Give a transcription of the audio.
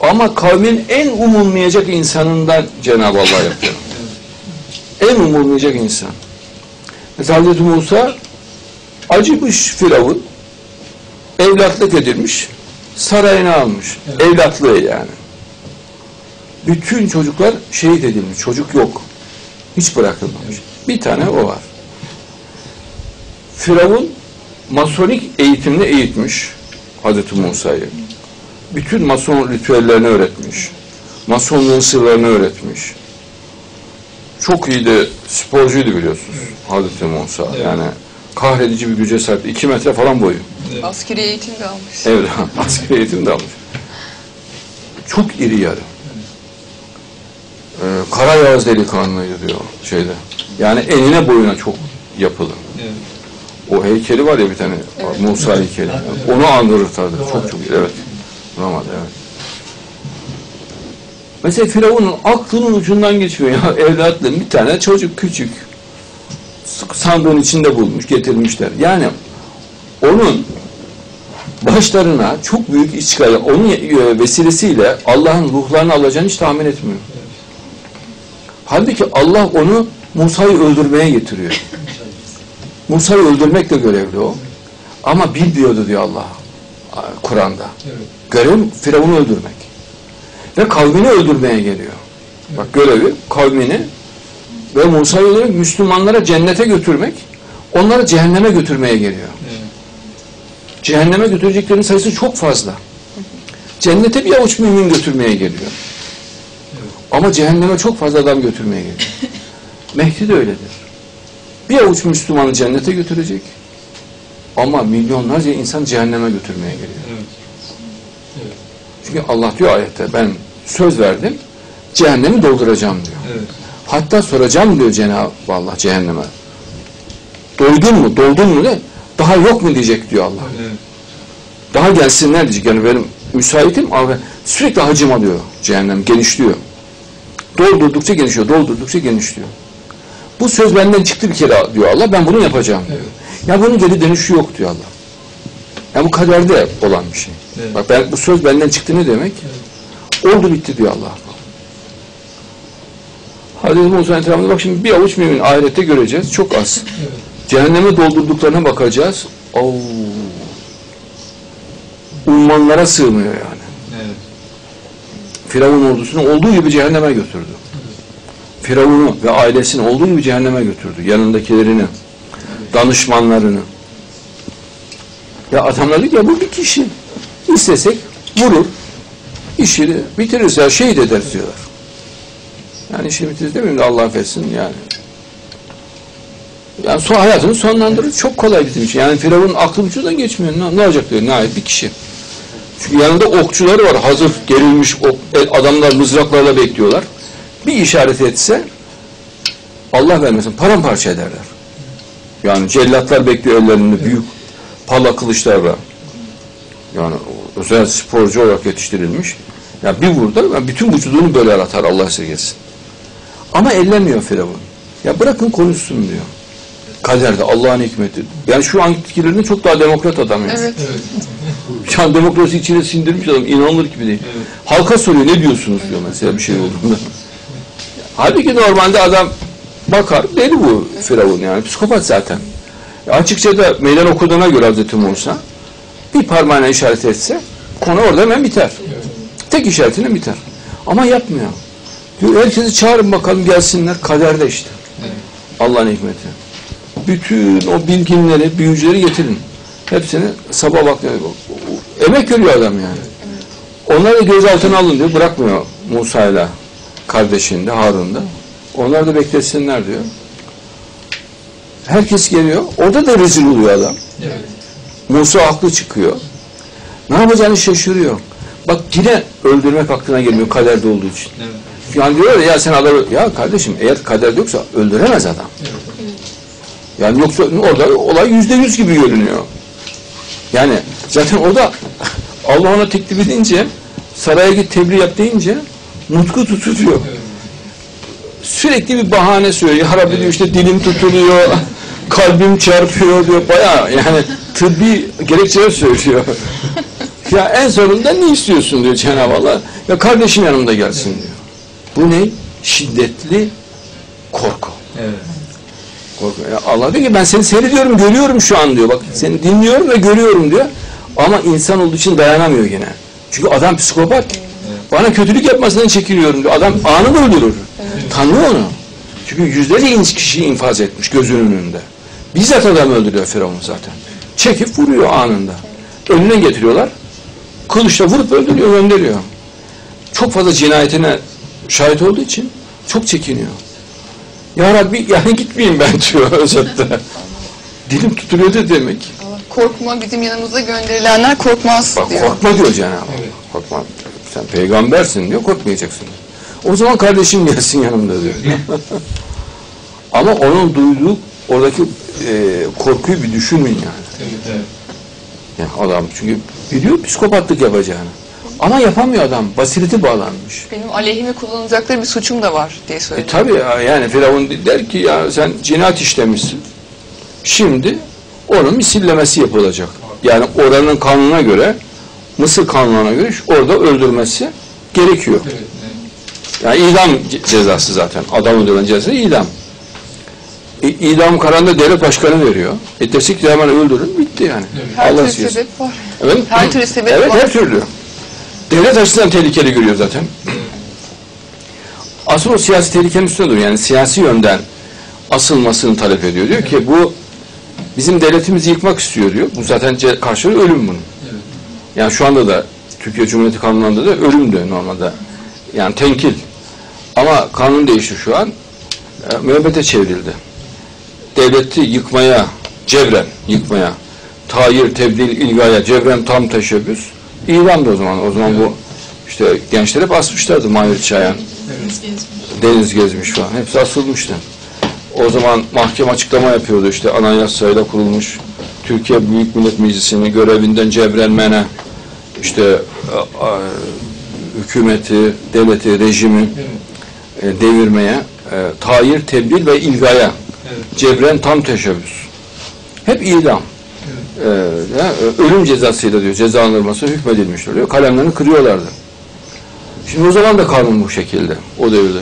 Ama kavmin en umulmayacak insanından Cenab-ı Allah yapıyor. En umulmayacak insan. Mesela Hazreti Musa acımış Firavun, evlatlık edilmiş, sarayına almış. Evlatlığı yani. Bütün çocuklar şehit edilmiş. Çocuk yok. Hiç bırakılmamış. Bir tane o var. Firavun masonik eğitimini eğitmiş Hazreti Musa'yı. Bütün mason ritüellerini öğretmiş. Masonluğun sırlarını öğretmiş. Çok iyi de sporcuydu biliyorsunuz Hazreti Musa. Evet. Yani kahredici bir güce sahip. İki metre falan boyu. Askeri eğitim de almış. Evet, askeri eğitim de almış. Çok iri yarı. Ee, Kara Yağız delikanlıydı diyor şeyde. Yani enine boyuna çok yapılı. Evet. O heykeli var ya bir tane Musa heykeli. Onu andırır tabii. Çok çok. Evet. Bulamadı evet. Mesela Firavun'un aklının ucundan geçmiyor ya evlatlı bir tane çocuk küçük sandığın içinde bulmuş getirmişler. Yani onun başlarına çok büyük iş çıkar. Onun e, vesilesiyle Allah'ın ruhlarını alacağını hiç tahmin etmiyor. Halbuki Allah onu Musa'yı öldürmeye getiriyor. Musa'yı öldürmekle görevli o. Ama bilmiyordu diyor Allah Kur'an'da. Evet. Görevim Firavun'u öldürmek. Ve kavmini öldürmeye geliyor. Bak görevi kavmini ve Musa'yı öldürmek, Müslümanlara cennete götürmek, onları cehenneme götürmeye geliyor. Evet. Cehenneme götüreceklerin sayısı çok fazla. Cennete bir avuç mümin götürmeye geliyor. Ama cehenneme çok fazla adam götürmeye geliyor. Mehdi de öyledir. Bir avuç Müslümanı cennete götürecek. Ama milyonlarca insan cehenneme götürmeye geliyor. Evet. Evet. Çünkü Allah diyor ayette ben söz verdim cehennemi dolduracağım diyor. Evet. Hatta soracağım diyor Cenab-ı Allah cehenneme. Doydun mu, doldun mu ne? Daha yok mu diyecek diyor Allah. Evet. Daha gelsinler diyecek. Yani benim müsaitim ama sürekli hacim alıyor cehennem, genişliyor. Doldurdukça genişliyor, doldurdukça genişliyor. Bu söz benden çıktı bir kere diyor Allah, ben bunu yapacağım diyor. Ya bunun geri dönüşü yok diyor Allah. Ya bu kaderde olan bir şey. Evet. Bak ben, bu söz benden çıktı ne demek? Oldu bitti diyor Allah. Hazreti Musa etrafında bak şimdi bir avuç mümin ahirette göreceğiz. Çok az. Evet. Cehenneme doldurduklarına bakacağız. Oo. Ummanlara sığmıyor yani. Evet. Firavun ordusunu olduğu gibi cehenneme götürdü. Firavun'u ve ailesini olduğu gibi cehenneme götürdü. Yanındakilerini, danışmanlarını. Ya adamlar ya bu bir kişi. İstesek vurur, işini bitiririz ya şehit ederiz diyorlar. Yani işini bitiririz demeyeyim de Allah affetsin yani. Yani son hayatını sonlandırır. Çok kolay bizim için. Yani Firavun'un aklı ucundan geçmiyor. Ne, ne olacak diyor. Nihayet bir kişi. Çünkü yanında okçuları var. Hazır gerilmiş ok, e, adamlar mızraklarla bekliyorlar. Bir işaret etse Allah vermesin paramparça ederler. Yani cellatlar bekliyor ellerinde büyük pala kılıçlarla. Yani özel sporcu olarak yetiştirilmiş. Ya bir vurdu yani bütün vücudunu böyle atar Allah esirgesin. Ama ellemiyor Firavun. Ya bırakın konuşsun diyor. Kaderde Allah'ın hikmeti. Yani şu ankilerinde çok daha demokrat adam yani. Evet. Evet. Şu an demokrasi içine sindirmiş adam. inanılır gibi değil. Evet. Halka soruyor ne diyorsunuz diyor mesela bir şey olduğunda. Halbuki normalde adam bakar deli bu Firavun yani psikopat zaten. E açıkça da meydan okuduğuna göre Hazreti Musa bir parmağına işaret etse konu orada hemen biter. Tek işaretine biter. Ama yapmıyor. Diyor herkesi çağırın bakalım gelsinler kaderde işte. Allah'ın hikmeti. Bütün o bilginleri, büyücüleri getirin. Hepsini sabah bak emek veriyor adam yani. Onları gözaltına alın diyor. Bırakmıyor Musa'yla kardeşinde Harun'da. Onlar da beklesinler diyor. Herkes geliyor. Orada da rezil oluyor adam. Evet. Musa haklı çıkıyor. Ne yapacağını şaşırıyor. Bak yine öldürmek aklına gelmiyor kaderde olduğu için. Evet. Yani diyor ya sen adamı ya kardeşim eğer kaderde yoksa öldüremez adam. Yani yoksa orada olay yüzde yüz gibi görünüyor. Yani zaten orada Allah ona teklif edince saraya git tebliğ yap deyince nutku tutuluyor. Sürekli bir bahane söylüyor. Rabbi diyor işte dilim tutuluyor, kalbim çarpıyor diyor. Bayağı yani tıbbi gerekçeler söylüyor. Ya en sonunda ne istiyorsun diyor Cenab-ı Allah. Ya kardeşim yanımda gelsin diyor. Bu ne? Şiddetli korku. Evet. korku. Ya Allah diyor ki ben seni seyrediyorum, görüyorum şu an diyor. Bak seni dinliyorum ve görüyorum diyor. Ama insan olduğu için dayanamıyor gene. Çünkü adam psikopat. Bana kötülük yapmasından çekiliyorum diyor. Adam anında öldürür. Tanıyor onu. Çünkü yüzlerce inç kişiyi infaz etmiş gözünün önünde. Bizzat adam öldürüyor Firavun zaten. Çekip vuruyor anında. Önüne getiriyorlar. Kılıçla vurup öldürüyor, gönderiyor. Çok fazla cinayetine şahit olduğu için çok çekiniyor. Ya Rabbi yani gitmeyeyim ben diyor özetle. Dilim tutuluyor da demek. Korkma bizim yanımıza gönderilenler korkmaz Bak diyor. korkma diyor Cenab-ı Hak. Evet. Korkma. Sen peygambersin diyor, korkmayacaksın. O zaman kardeşim gelsin yanımda diyor. Ama onun duyduğu oradaki e, korkuyu bir düşünün yani. Evet, evet. yani. Adam çünkü biliyor psikopatlık yapacağını. Ama yapamıyor adam. Basireti bağlanmış. Benim aleyhime kullanacakları bir suçum da var diye E söylüyor. tabi ya, yani Firavun der ki ya sen cinayet işlemişsin. Şimdi onun misillemesi yapılacak. Yani oranın kanuna göre Mısır kanununa göre orada öldürmesi gerekiyor. Evet. Yani idam ce- cezası zaten. Adam öldürülen cezası idam. E, idam kararını devlet başkanı veriyor. E desek ki hemen öldürün bitti yani. Evet. Her Allah türlü siz. sebep var. Evet. Her türlü sebep evet, var. her türlü. Devlet açısından tehlikeli görüyor zaten. Asıl o siyasi tehlikenin üstünde duruyor. Yani siyasi yönden asılmasını talep ediyor. Diyor ki bu bizim devletimizi yıkmak istiyor diyor. Bu zaten karşılığı ölüm bunun. Evet. Yani şu anda da Türkiye Cumhuriyeti kanunlarında da ölüm diyor normalde. Yani tenkil. Ama kanun değişti şu an. E, müebbete çevrildi. Devleti yıkmaya, cebren yıkmaya, tayir, tebdil, ilgaya, cebren tam teşebbüs. İdamdı o zaman. O zaman bu işte gençler hep asmışlardı Mahir Çayan. Deniz gezmiş falan. Hepsi asılmıştı. O zaman mahkeme açıklama yapıyordu işte anayasayla kurulmuş Türkiye Büyük Millet Meclisi'ni görevinden cebrenmene işte a- a- hükümeti, devleti, rejimi Evet. E, devirmeye, e, tayir, tebdil ve ilgaya Evet. cebren tam teşebbüs. Hep idam. E, ya, e, ölüm cezasıyla diyor cezalandırması hükmedilmiş oluyor. Kalemlerini kırıyorlardı. Şimdi o zaman da kanun bu şekilde. O devirde.